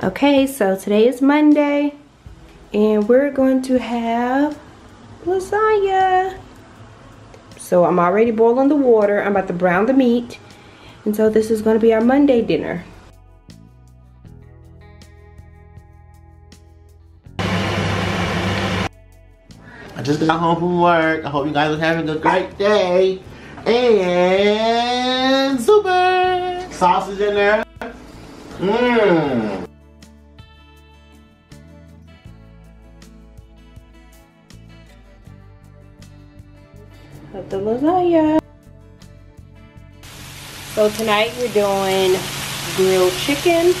Okay, so today is Monday and we're going to have lasagna. So I'm already boiling the water. I'm about to brown the meat. And so this is going to be our Monday dinner. I just got home from work. I hope you guys are having a great day. And super sausage in there. Mmm. Of the lasagna. So tonight we're doing grilled chicken.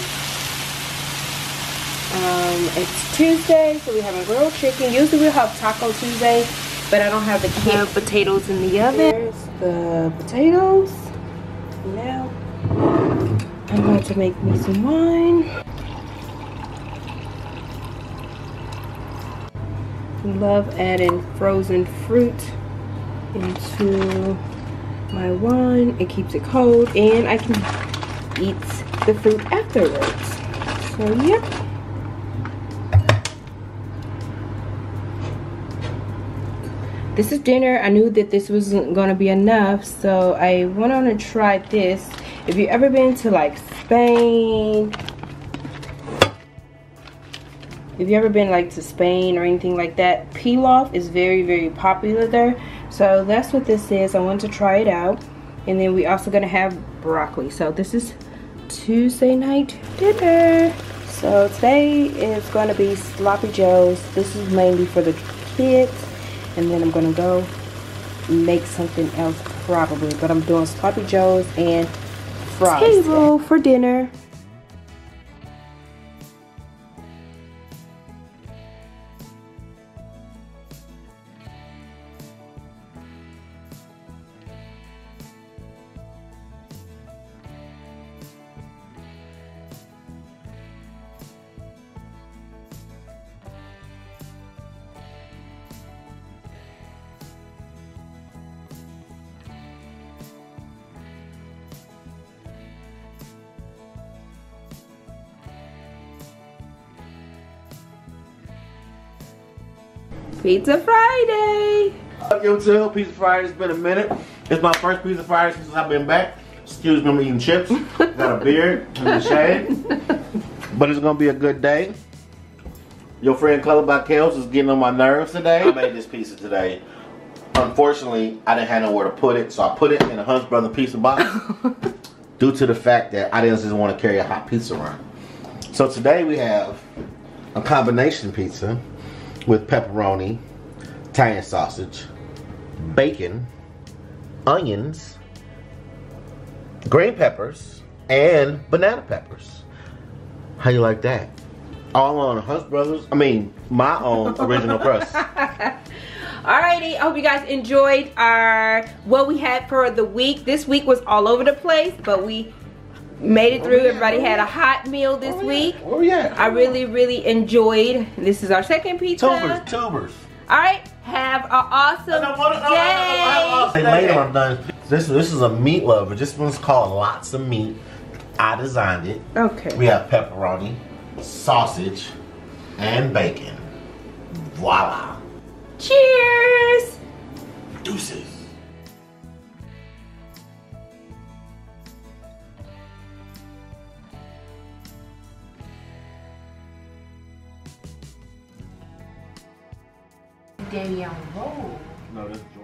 Um, it's Tuesday, so we have a grilled chicken. Usually we have Taco Tuesday, but I don't have the canned potatoes in the oven. There's the potatoes. Now I'm going to make me some wine. Love adding frozen fruit into my wine. It keeps it cold and I can eat the fruit afterwards. So yep. This is dinner. I knew that this wasn't going to be enough so I went on to try this. If you've ever been to like Spain, if you ever been like to Spain or anything like that, pilaf is very, very popular there. So that's what this is. I want to try it out. And then we also gonna have broccoli. So this is Tuesday night dinner. So today is gonna be sloppy joes. This is mainly for the kids. And then I'm gonna go make something else probably. But I'm doing sloppy joes and fries. Table for dinner. Pizza Friday. Yo, tell Pizza Friday. It's been a minute. It's my first Pizza Friday since I've been back. Excuse me, I'm eating chips. Got a beard and a shade. But it's gonna be a good day. Your friend Kolors by Kel is getting on my nerves today. I made this pizza today. Unfortunately, I didn't have nowhere to put it, so I put it in a Hunt's Brother pizza box. due to the fact that I didn't just want to carry a hot pizza around. So today we have a combination pizza with pepperoni, Italian sausage, bacon, onions, green peppers, and banana peppers. How you like that? All on Hunt's Brothers, I mean, my own original crust. Alrighty, I hope you guys enjoyed our what we had for the week. This week was all over the place, but we made it through. Everybody had a hot meal this week. Oh yeah. I really, really enjoyed. This is our second pizza. Tubers, tubers. Alright, have an awesome day. Hey, later I'm done. This this is a meat lover. This one's called Lots of Meat. I designed it. Okay. We have pepperoni, sausage, and bacon. Voila. Cheers! Deuces. On roll. No, Jordan.